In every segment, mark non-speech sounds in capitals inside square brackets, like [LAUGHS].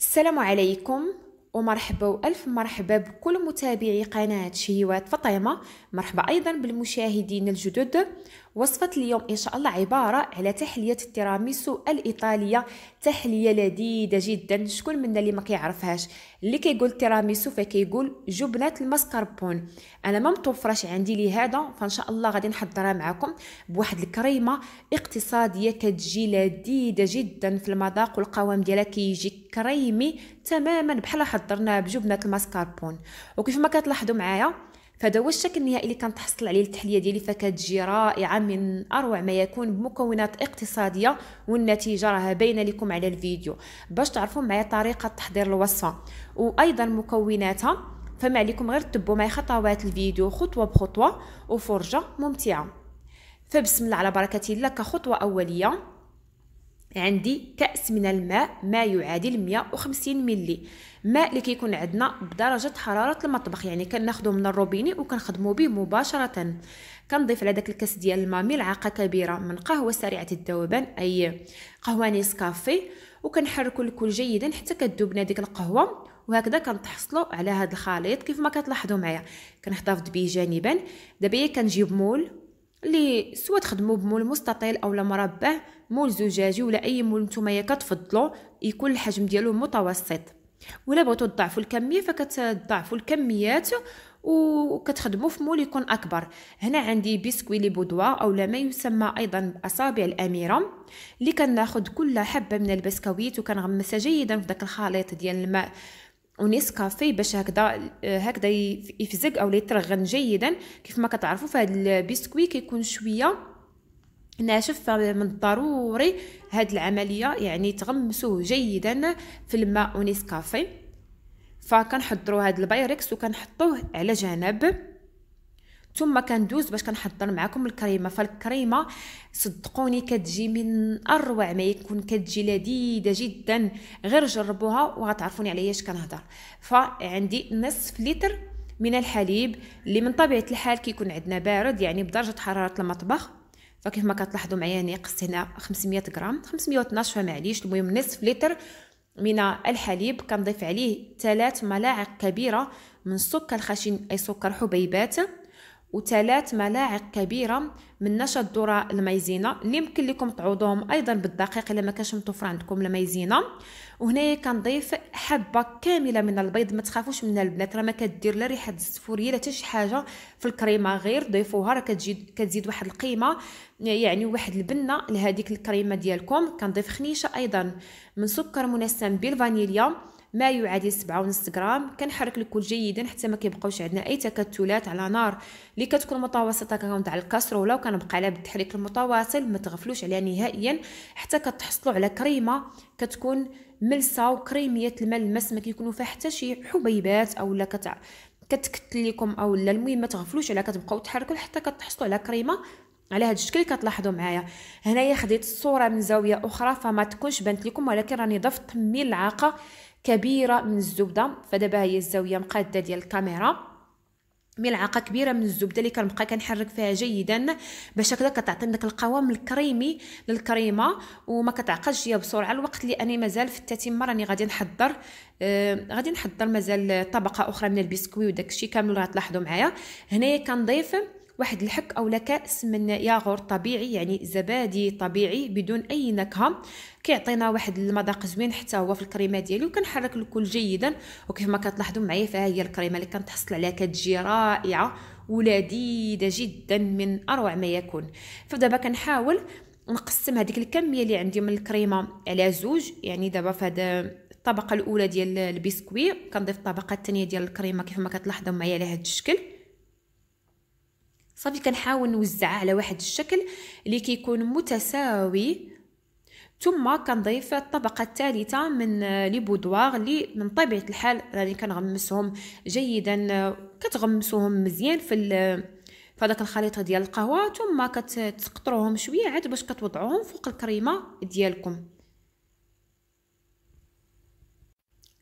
السلام عليكم ومرحبا وألف مرحبا بكل متابعي قناة شهيوات فطيمة. مرحبا أيضا بالمشاهدين الجدد وصفة اليوم إن شاء الله عبارة على تحلية التيراميسو الإيطالية. تحلية لذيذة جدا. شكون منا اللي ما كيعرفهاش؟ اللي كيقول تيراميسو فكيقول جبنة المسكربون. أنا ما متوفرش عندي لهذا فإن شاء الله غادي نحضرها معكم بواحد الكريمة اقتصادية كتجي لذيذة جدا في المذاق والقوام ديالها كيجي كريمي تماما بحال حضرناها بجبنة المسكربون. وكيف ما كتلاحظوا معايا فهذا هو الشكل النهائي اللي كنتحصل عليه التحلية ديالي. فكتجي رائعة من أروع ما يكون بمكونات اقتصادية والنتيجة راها باينة لكم على الفيديو. باش تعرفوا معايا طريقة تحضير الوصفة وأيضا مكوناتها فما عليكم غير تتبعوا معايا خطوات الفيديو خطوة بخطوة وفرجة ممتعة. فبسم الله على بركة الله كخطوة أولية. عندي كأس من الماء ما يعادل 150 ملي ماء اللي كيكون عندنا بدرجة حرارة المطبخ يعني كناخذه من الروبيني وكنخدمو به مباشرة. كنضيف على داك الكاس ديال الماء ملعقة كبيرة من قهوة سريعة الذوبان أي قهوة نيسكافي وكنحركو الكل جيدا حتى كتذوب ديك القهوة. وهكذا كنتحصلوا على هذا الخليط كيف ما كتلاحظوا معايا. كنحتفظ به جانبا. دابا كنجيب مول اللي سوا تخدموا بمول مستطيل اولا مربع مول زجاجي ولا أي مول نتوما كتفضلوا يكون الحجم ديالو متوسط. ولا بغيتو تضاعفوا الكمية فكتضاعفوا الكميات وكتخدموا في moule يكون أكبر. هنا عندي biscuit les boudoirs أو ما يسمى أيضا باصابع الأميرة اللي كناخذ كل حبة من البسكويت وكنغمسها جيدا في داك الخليط ديال الماء. ونيسكافي باش هكذا هكذا يفزق أو يترغن جيدا. كيف ما كتعرفوا فهاد البسكوي كيكون شوية ناشف فمن الضروري. هاد العملية يعني تغمسوه جيدا في الماء ونيسكافي فكنحضروا هاد البايركس وكنحطوه على جنب. ثم كندوز باش كنحضر معكم الكريمة. فالكريمة صدقوني كتجي من أروع ما يكون كتجي لذيذة جدا غير جربوها وغتعرفوني على إيش كنهضر. فعندي نصف لتر من الحليب اللي من طبيعة الحال كيكون عندنا بارد يعني بدرجة حرارة المطبخ. فكيف ما كتلاحظوا معايا قست هنا 500 غرام 512 فمعليش المهم نصف لتر من الحليب. كنضيف عليه ثلاث ملاعق كبيرة من السكر الخشن أي سكر حبيبات. وثلاث ملاعق كبيرة من نشا الذره المايزينا اللي يمكن لكم تعوضوهم أيضا بالدقيق إلا ما كانش متوفر عندكم المايزينا وهنايا كنضيف حبة كاملة من البيض ما تخافوش من البنات راه ما كدير لا ريحة الزفورية لا حتى شي حاجة في الكريمة غير ضيفوها راه كتزيد كتزيد واحد القيمة يعني واحد البنة لهذيك الكريمة ديالكم. كنضيف خنيشة أيضا من سكر منسم بالفانيليا. ما يعادل سبعة ونص غرام كنحرك الكل جيدا حتى ما كيبقاوش عندنا أي تكتلات على نار. اللي كتكون متوسطه كنوضع على الكاسروله وكنبقى عليها بالتحريك المتواصل ما تغفلوش عليها نهائيا. حتى كتحصلوا على كريمة كتكون ملسة وكريمية الملمس ما كيكونوا فيها حتى شي حبيبات أو لا كتع كتكتل لكم أو لا. المهم ما تغفلوش عليها كتبقاو تحركوا حتى كتحصلوا على كريمة. على هذا الشكل كتلاحظوا معايا. هنايا خديت الصورة من زاوية أخرى فما تكونش بانت لكم ولكن راني ضفت ملعقة كبيرة من الزبدة. فدابا هي الزاوية مقادة ديال الكاميرا. ملعقة كبيرة من الزبدة اللي كنبقى كنحرك فيها جيدا باش هكذا كتعطي داك القوام الكريمي للكريمة وما كتعقدش هي بسرعة. الوقت اللي أني مازال في التتمة راني غادي نحضر آه غادي نحضر مازال طبقة أخرى من البسكوي وداك الشيء كامل اللي غتلاحظوا معايا. هنايا كنضيف واحد الحك أو كأس من ياغورت طبيعي يعني زبادي طبيعي بدون أي نكهة. كيعطينا واحد المذاق زوين حتى هو في الكريمة ديالي وكنحرك الكل جيدا. وكيف ما كتلاحظوا معايا فها هي الكريمة اللي كنتحصل عليها كتجي رائعة ولذيذة جدا من أروع ما يكون. فدابا كنحاول نقسم هذيك الكمية اللي عندي من الكريمة على زوج. يعني دابا في هذا الطبقة الأولى ديال البسكوي كنضيف الطبقة الثانية ديال الكريمة كيف ما كتلاحظوا معايا على هذا الشكل. صافي كنحاول نوزعها على واحد الشكل اللي كيكون متساوي. ثم كنضيف الطبقة الثالثة من لي بودواغ اللي من طبيعة الحال راني كنغمسهم جيدا كتغمسوهم مزيان في في هذاك الخليط ديال القهوة. ثم كتقطروهم شوية عاد باش كتوضعوهم فوق الكريمة ديالكم.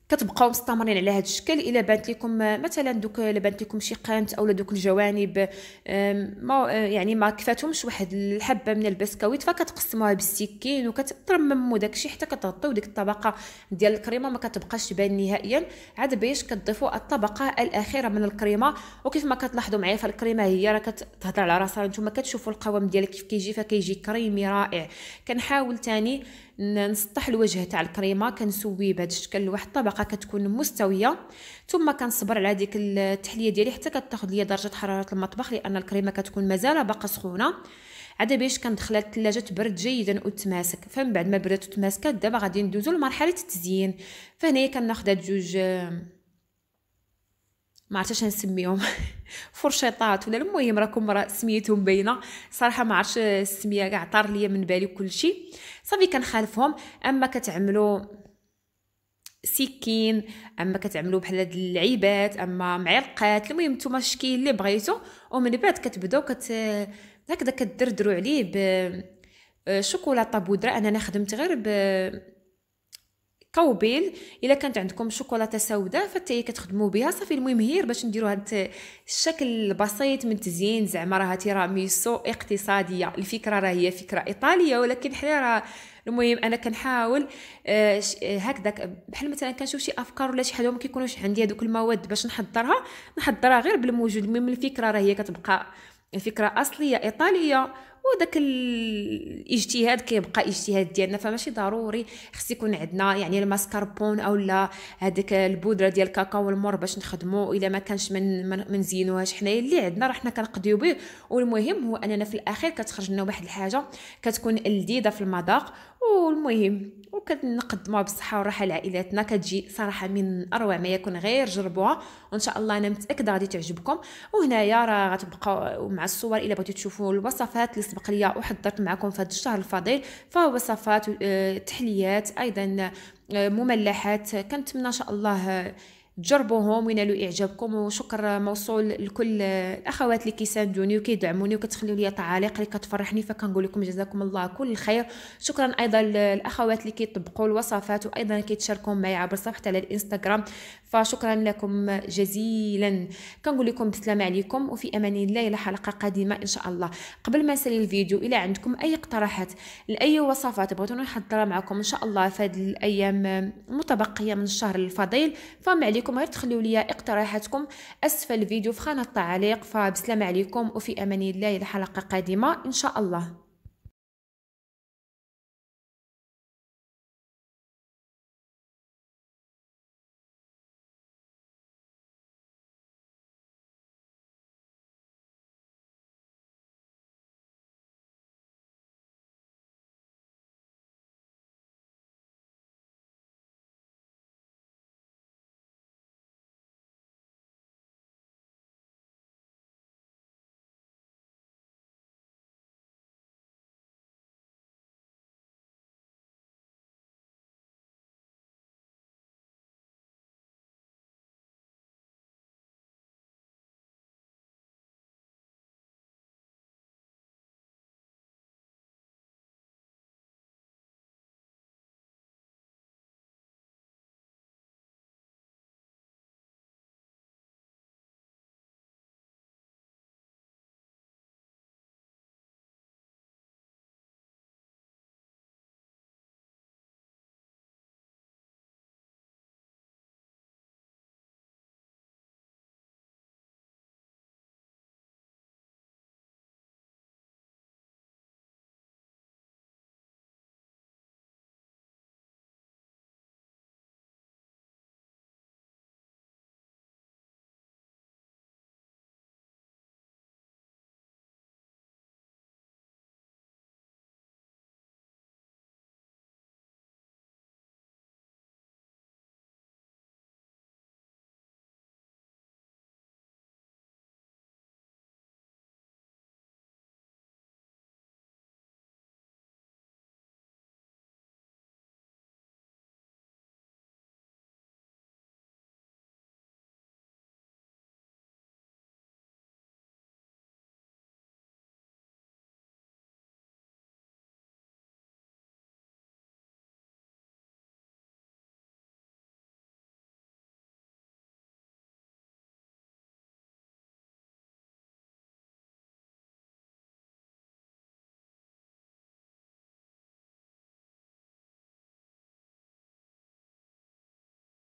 كتبقاو مستمرين على هذا الشكل. إلا بانت لكم مثلا دوك إلا بانت لكم شي قانت أو دوك الجوانب ما يعني ما كفاتهمش واحد الحبة من البسكويت فكتقسموها بالسكين وكترمموا داكشي حتى كتغطيو ديك الطبقة ديال الكريمة ما كتبقاش تبان نهائيا. عاد باش كتضيفوا الطبقة الأخيرة من الكريمة. وكيف ما كتلاحظوا معايا فالكريمة هي راه كتهضر على راسها. نتوما كتشوفوا القوام ديالها كيف كيجي فكيجي كريمي رائع. كنحاول تاني نسطح الوجه تاع الكريمة كنسوي بهذا الشكل لواحد الطبقة كتكون مستوية. ثم كنصبر على ديك التحلية ديالي حتى كتاخذ ليا درجة حرارة المطبخ لأن الكريمة كتكون مازال باقا سخونة. عاد باش كندخلها للثلاجه تبرد جيدا وتماسك فمن بعد ما بردت وتماسكت دابا غادي ندوزو لمرحلة التزيين. فهنايا كناخذ هاد جوج ما عرفتش نسميهم. [LAUGHS] فرشيطات ولا المهم راكم راه سميتهم باينة. صراحة ما عرفتش السمية كاع طار ليا من بالي كل شيء صافي كنخالفهم. أما كتعملوا سكين أما كتعملوا بحال هاد اللعيبات أما معلقات المهم نتوما الشكل اللي بغيتو. ومن بعد كتبداو كت هكذا كدردروا عليه ب شوكولاتة بودرة. أنا خدمت غير ب كوبيل إلا كانت عندكم شوكولاتة سوداء فحتى كتخدموا بها. صافي المهم هي باش نديروا هذا الشكل البسيط من تزيين. زعما راه تيراميسو اقتصادية. الفكرة راه هي فكرة إيطالية ولكن حنا راه المهم أنا كنحاول آه هكذا بحال مثلا كنشوف شي أفكار ولا شي حاجة ما كيكونوش عندي هذوك المواد باش نحضرها نحضرها غير بالموجود. المهم الفكرة راه هي كتبقى الفكرة أصلية إيطالية. وداك الاجتهاد كيبقى اجتهاد ديالنا فماشي ضروري خص يكون عندنا يعني الماسكاربون اولا هذيك البودرة ديال الكاكاو والمر باش نخدمو إلا ما كانش من من حنايا. اللي عندنا راه حنا كنقضيو به والمهم هو أننا في الأخير كتخرج لنا واحد الحاجة كتكون لذيذة في المذاق والمهم وكنقدموها بالصحة والراحة لعائلاتنا. كتجي صراحة من أروع ما يكون غير جربوها وإن شاء الله أنا متأكدة غادي تعجبكم. وهنايا راه غتبقاو مع الصور إلا بغيتو تشوفوا الوصفات اللي سبق ليا وحضرت معكم في هذا الشهر الفضيل فوصفات آه، تحليات أيضا آه، مملحات. كنتمنى إن شاء الله تجربوهم وينالوا إعجابكم. وشكر موصول لكل الأخوات اللي كيساندوني وكيدعموني وكتخليو لي تعاليق اللي كتفرحني. فكنقول لكم جزاكم الله كل الخير شكرا أيضا للأخوات اللي كيطبقوا الوصفات وأيضا كيتشاركوا معي عبر صفحتي على الإنستغرام. فشكرا لكم جزيلا. كنقول لكم بسلامه عليكم وفي أمان الله إلى حلقة قادمة إن شاء الله. قبل ما نسالي الفيديو إلى عندكم أي اقتراحات لأي وصفات بغيتوني نحضرها معكم إن شاء الله في هذه الأيام المتبقية من الشهر الفضيل. فما عليكم غير تخليوا لي اقتراحاتكم أسفل الفيديو في خانه التعليق. فبسلامه عليكم وفي أمان الله إلى حلقة قادمة. إن شاء الله.